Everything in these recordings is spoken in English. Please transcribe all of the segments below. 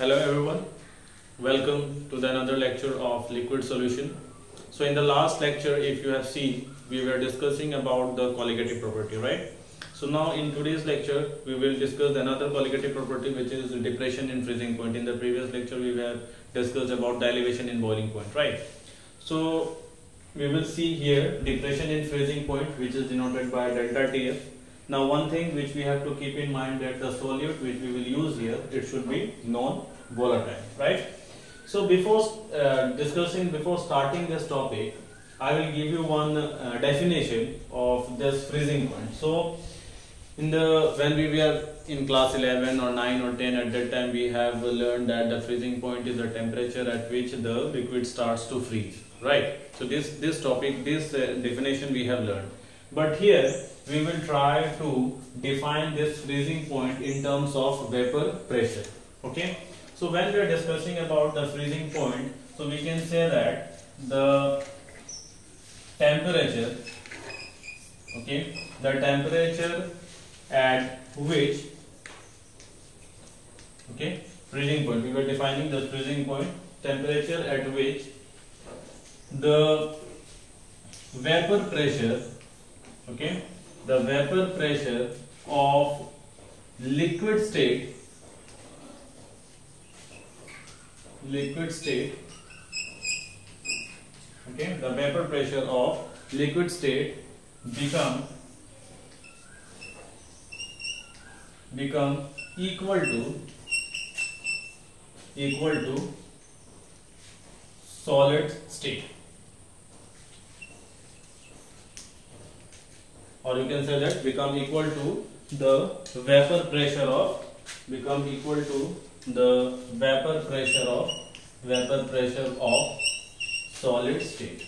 Hello everyone, welcome to the another lecture of liquid solution. So in the last lecture if you have seen we were discussing about the colligative property right. So now in today's lecture we will discuss another colligative property which is depression in freezing point. In the previous lecture we were discussed about the elevation in boiling point right. So we will see here depression in freezing point which is denoted by delta TF now one thing which we have to keep in mind that the solute which we will use here, it should be non-volatile, right? So before uh, discussing, before starting this topic, I will give you one uh, definition of this freezing point. So in the when we were in class 11 or 9 or 10 at that time we have learned that the freezing point is the temperature at which the liquid starts to freeze right so this this topic this uh, definition we have learned but here we will try to define this freezing point in terms of vapor pressure. Okay? So when we are discussing about the freezing point so we can say that the temperature okay the temperature at which okay freezing point we were defining the freezing point temperature at which the vapor pressure okay? The vapor pressure of liquid state liquid state okay? The vapor pressure of liquid state become become equal to equal to solid state or you can say that become equal to the vapor pressure of become equal to the vapor pressure of vapor pressure of solid state.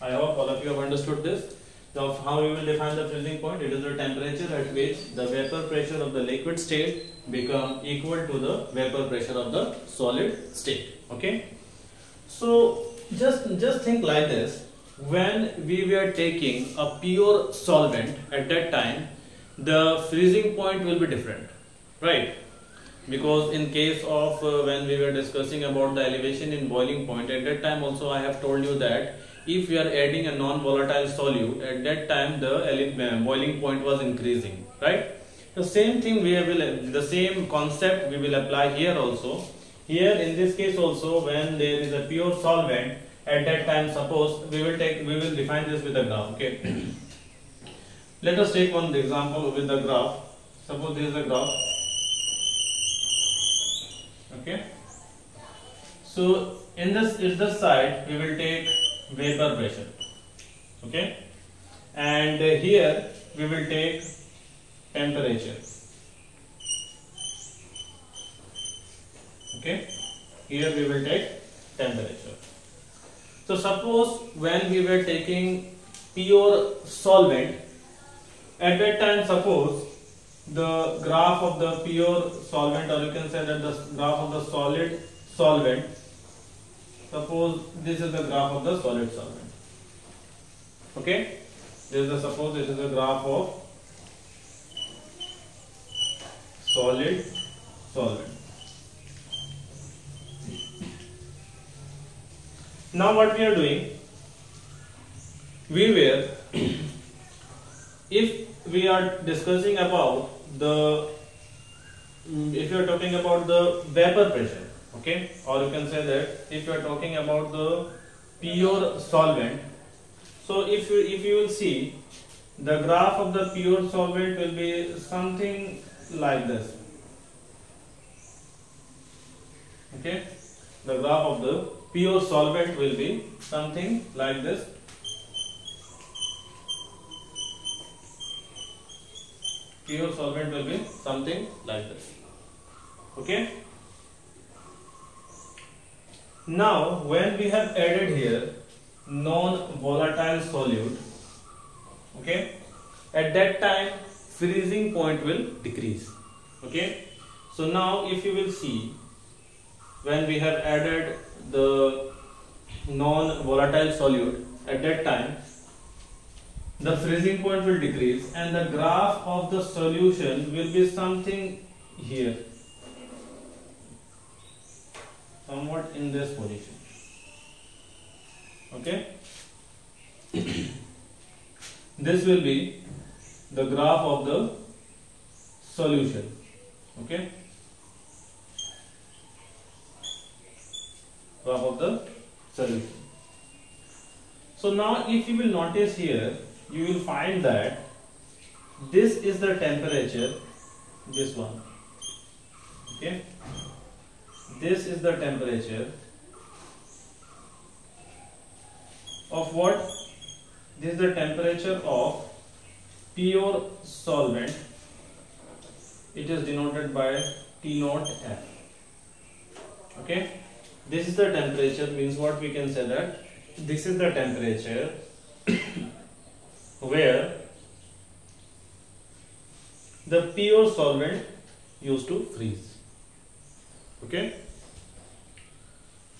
I hope all of you have understood this. Of how we will define the freezing point? It is the temperature at which the vapor pressure of the liquid state become equal to the vapor pressure of the solid state. Okay? So just just think like this. When we were taking a pure solvent at that time the freezing point will be different right? Because in case of uh, when we were discussing about the elevation in boiling point at that time also i have told you that if we are adding a non-volatile solute at that time the uh, boiling point was increasing right? The same thing we will the same concept we will apply here also. Here in this case also when there is a pure solvent at that time suppose we will take we will define this with a graph okay? Let us take one example with the graph. Suppose this is a graph okay? So in this in this side we will take vapor pressure okay? And here we will take temperature okay? Here we will take temperature so suppose when we were taking pure solvent at that time suppose the graph of the pure solvent or you can say that the graph of the solid solvent suppose this is the graph of the solid solvent. Okay? This is the suppose this is the graph of solid solvent now what we are doing we were if we are discussing about the mm, if you are talking about the vapor pressure okay? Or you can say that if you are talking about the pure solvent so if you if you will see the graph of the pure solvent will be something like this. Okay? The graph of the pure solvent will be something like this. Pure solvent will be something like this. Okay? Now when we have added here non-volatile solute okay? At that time freezing point will decrease. Okay? So now if you will see when we have added the non-volatile solute at that time the freezing point will decrease and the graph of the solution will be something here. Somewhat in this position. Okay? This will be the graph of the solution. Okay of the solution? So now if you will notice here you will find that this is the temperature this one okay? This is the temperature of what? This is the temperature of pure solvent. It is denoted by T naught F okay this is the temperature means what we can say that this is the temperature where the pure solvent used to freeze. Okay?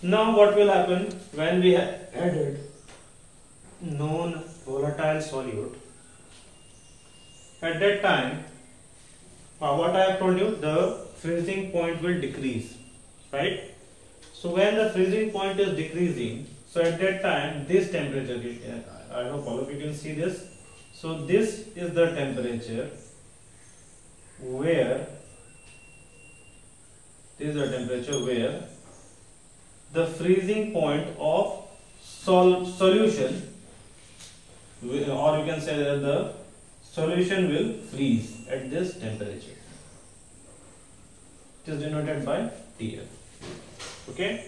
Now what will happen when we have added non volatile solute at that time uh, what I have told you the freezing point will decrease right so when the freezing point is decreasing so at that time this temperature uh, I hope all of you can see this so this is the temperature where this is the temperature where the freezing point of sol solution or you can say that the solution will freeze at this temperature. It is denoted by TF. Okay?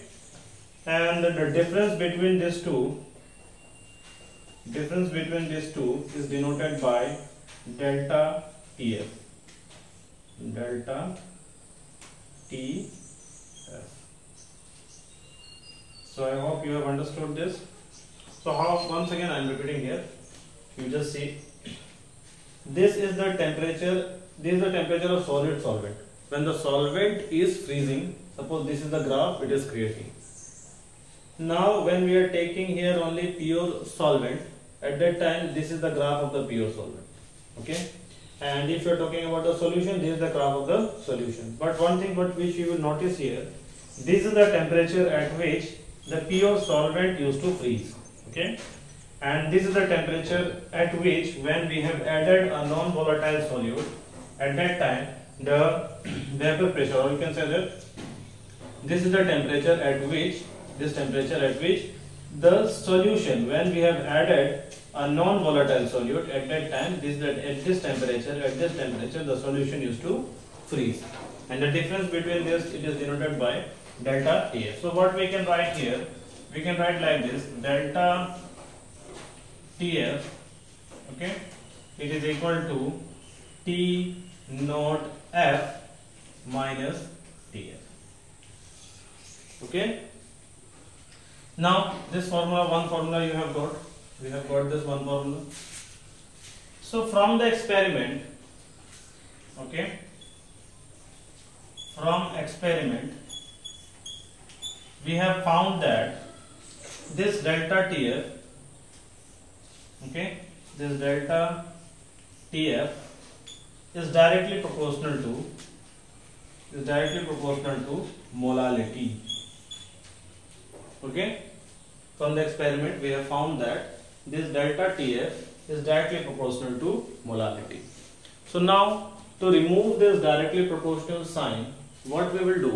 And the difference between these two, difference between these two is denoted by delta TF. Delta TF. So I hope you have understood this. So how once again I am repeating here. You just see this is the temperature this is the temperature of solid solvent when the solvent is freezing suppose this is the graph it is creating. Now when we are taking here only pure solvent at that time this is the graph of the pure solvent okay? And if you are talking about the solution this is the graph of the solution. But one thing but which you will notice here this is the temperature at which the pure solvent used to freeze okay? And this is the temperature at which when we have added a non-volatile solute at that time the vapor pressure or you can say that this is the temperature at which this temperature at which the solution when we have added a non-volatile solute at that time this that at this temperature at this temperature the solution used to freeze and the difference between this it is denoted by delta Tf. So what we can write here we can write like this delta TF okay it is equal to T naught F minus okay? Now this formula one formula you have got. We have got this one formula. So from the experiment okay? From experiment we have found that this delta TF okay? This delta tf is directly proportional to is directly proportional to molality okay from the experiment we have found that this delta tf is directly proportional to molality so now to remove this directly proportional sign what we will do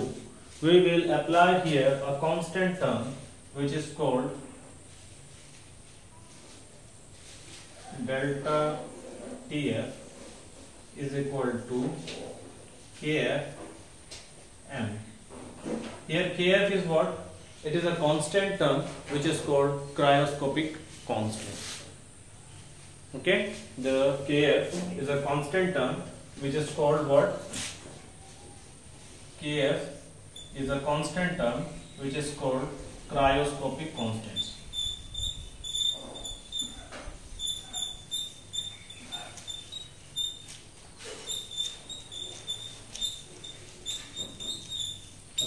we will apply here a constant term which is called delta TF is equal to KF M. Here KF is what? It is a constant term which is called cryoscopic constant. Okay, the KF is a constant term which is called what? KF is a constant term which is called cryoscopic constant.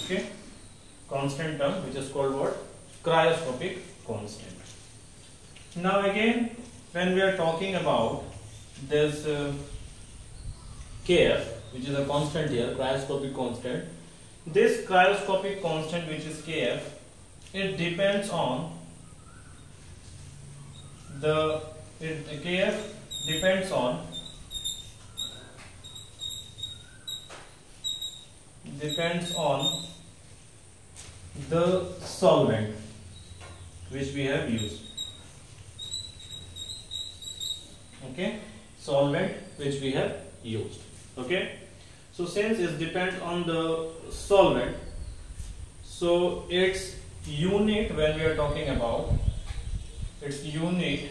okay constant term which is called what? Cryoscopic constant. Now again when we are talking about this uh, kf which is a constant here cryoscopic constant this cryoscopic constant which is kf it depends on the it, kf depends on depends on the solvent which we have used. Okay? Solvent which we have used. Okay? So since it depends on the solvent so its unit when we are talking about its unit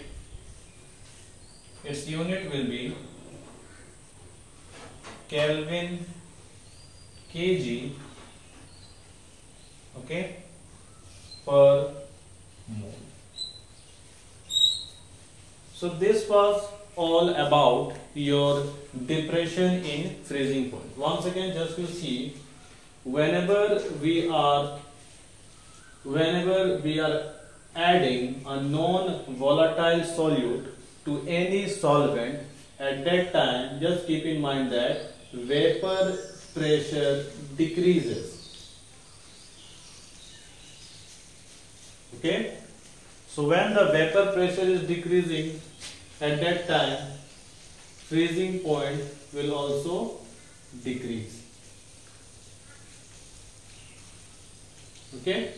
its unit will be Kelvin kg okay per mole so this was all about your depression in freezing point. Once again, just to see, whenever we are, whenever we are adding a non-volatile solute to any solvent, at that time, just keep in mind that vapor pressure decreases. Okay? So when the vapor pressure is decreasing, at that time freezing point will also decrease. Okay?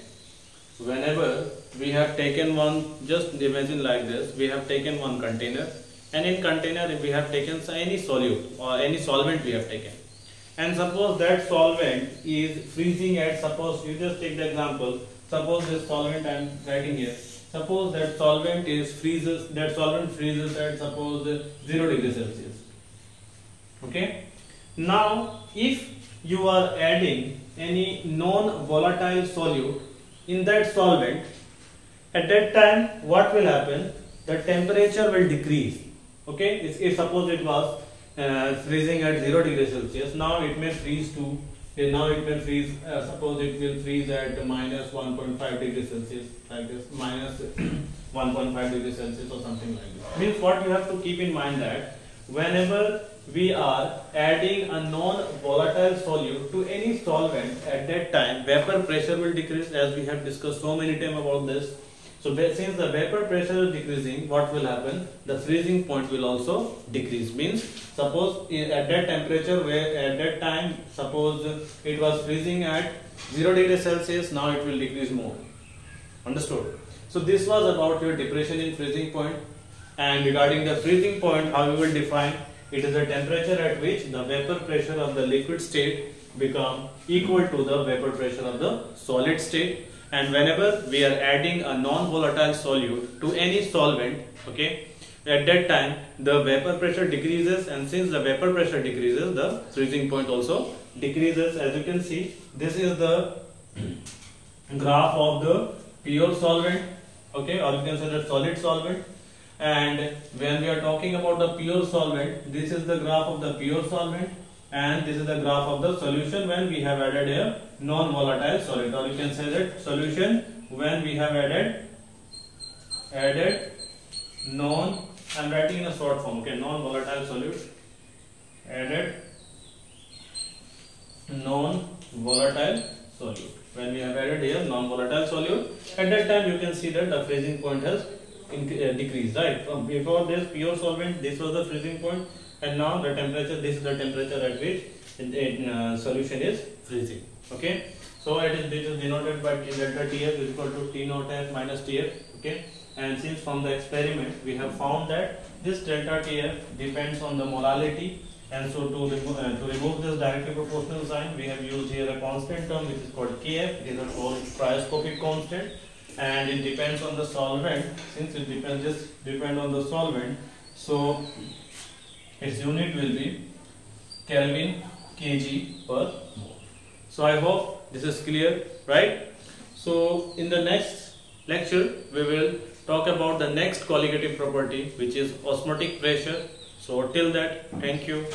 Whenever we have taken one, just imagine like this, we have taken one container and in container we have taken any solute or any solvent we have taken. And suppose that solvent is freezing at, suppose you just take the example, suppose this solvent I am writing here, suppose that solvent is freezes that solvent freezes at suppose 0 degree celsius. Okay? Now if you are adding any non volatile solute in that solvent at that time what will happen? The temperature will decrease. Okay? If, if suppose it was uh, freezing at 0 degree celsius now it may freeze to Okay, now it will freeze, uh, suppose it will freeze at minus 1.5 degrees Celsius, like this, minus 1.5 degrees Celsius or something like this. Means what you have to keep in mind that whenever we are adding a non-volatile solute to any solvent at that time, vapor pressure will decrease as we have discussed so many times about this so since the vapor pressure is decreasing, what will happen? The freezing point will also decrease. Means suppose at that temperature where at that time suppose it was freezing at 0 degree Celsius, now it will decrease more. Understood? So this was about your depression in freezing point and regarding the freezing point how we will define it is the temperature at which the vapor pressure of the liquid state become equal to the vapor pressure of the solid state and whenever we are adding a non-volatile solute to any solvent okay at that time the vapor pressure decreases and since the vapor pressure decreases the freezing point also decreases. As you can see this is the graph of the pure solvent okay or you can say that solid solvent. And when we are talking about the pure solvent this is the graph of the pure solvent and this is the graph of the solution when we have added a non-volatile solid or you can say that solution when we have added added non I'm writing in a short form okay non-volatile solute added non-volatile solute. When we have added here non-volatile solute at that time you can see that the freezing point has uh, decreased right? From before this pure solvent this was the freezing point and now the temperature this is the temperature at which the uh, solution is freezing okay? So it is this is denoted by delta tf is equal to t naught f minus tf okay? And since from the experiment we have found that this delta tf depends on the molality and so to, remo uh, to remove this directly proportional sign we have used here a constant term which is called kf. It is a called cryoscopic constant and it depends on the solvent since it depends just depend on the solvent so its unit will be Kelvin kg per mole. So I hope this is clear, right? So in the next lecture, we will talk about the next colligative property which is osmotic pressure. So till that, thank you.